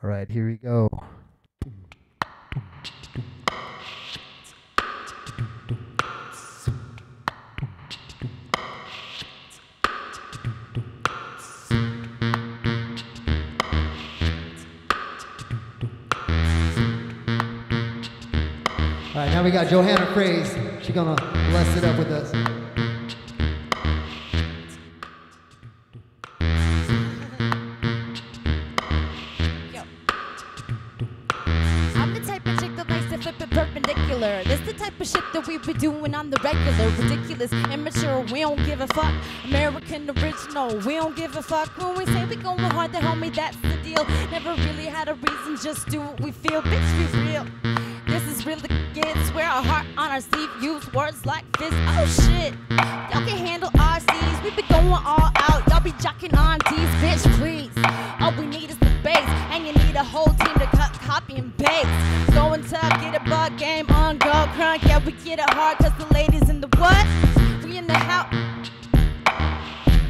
All right, here we go. All right, now we got JoHanna Phraze. She's gonna bless it up with us. To flip it perpendicular. This the type of shit that we be doing on the regular. Ridiculous, immature, we don't give a fuck. American original, we don't give a fuck. When we say we going hard, then homie, that's the deal. Never really had a reason, just do what we feel. Bitch, be real. This is real the kids. Wear our heart on our sleeve. Use words like this. Oh shit. Y'all can handle RCs. We be going all get it hard cause the ladies in the what? We in the house.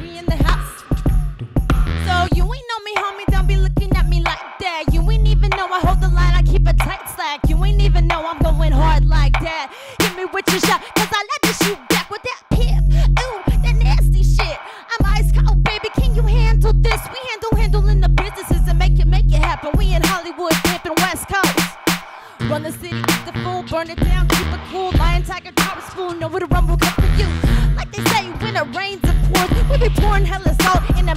We in the house. So you ain't know me, homie. Don't be looking at me like that. You ain't even know I hold the line. I keep it tight slack. You ain't even know I'm going hard like that. Hit me with your shot, cause I let to shoot back with that pip. Ooh, that nasty shit. I'm ice cold, baby. Can you handle this? We handle handling the businesses and make it make it happen. We in Hollywood, camping West Coast. Run the city, eat the fool, burn it down, keep it cool. Lion, tiger, Taurus, fool, know where the rumble come for you. Like they say, when it rains, it pours. We be pouring hella salt in